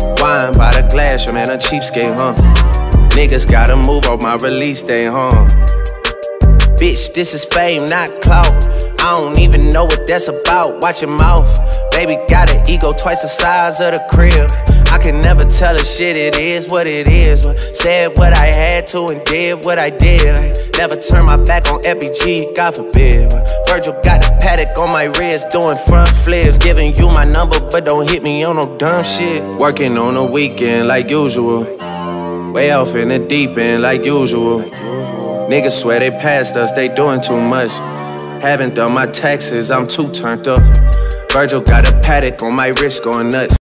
Wine by the glass, your man a cheapskate, huh? Niggas gotta move on my release day, huh? Bitch, this is fame, not clout. I don't even know what that's about. Watch your mouth. Baby got an ego twice the size of the crib. I can never tell a shit, it is what it is. But said what I had to and did what I did. Never turn my back on FBG, God forbid. Virgil got a Patek on my wrist, doing front flips. Giving you my number, but don't hit me on no dumb shit. Working on the weekend like usual. Way off in the deep end like usual. Niggas swear they passed us, they doing too much. Haven't done my taxes, I'm too turned up. Virgil got a Patek on my wrist going nuts.